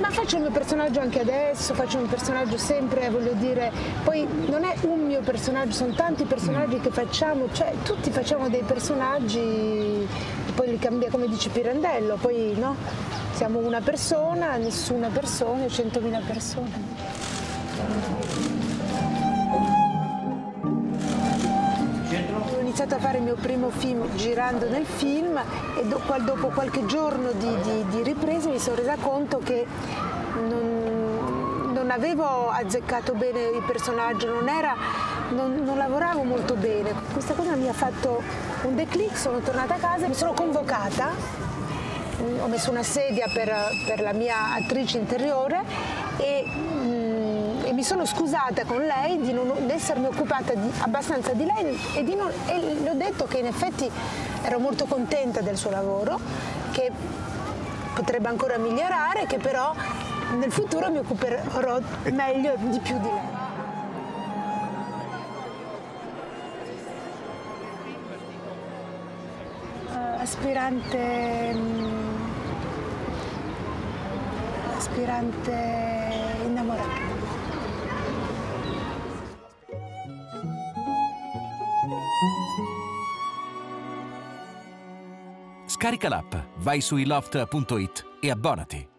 Ma faccio il mio personaggio anche adesso, faccio un personaggio sempre, voglio dire, poi non è un mio personaggio, sono tanti personaggi che facciamo, cioè tutti facciamo dei personaggi, poi li cambia come dice Pirandello, poi no, siamo una persona, nessuna persona, centomila persone. Iniziato a fare il mio primo film girando nel film e do, dopo qualche giorno di, di, di, riprese mi sono resa conto che non, non avevo azzeccato bene il personaggio, non, era, non, non lavoravo molto bene. Questa cosa mi ha fatto un declic, sono tornata a casa, mi sono convocata ho messo una sedia per, per la mia attrice interiore e mi sono scusata con lei di non essermi occupata di, abbastanza di lei e, di non, e le ho detto che in effetti ero molto contenta del suo lavoro, che potrebbe ancora migliorare, che però nel futuro mi occuperò meglio di più di lei. Uh, aspirante... Um, aspirante Scarica l'app, vai su iloft.it e abbonati.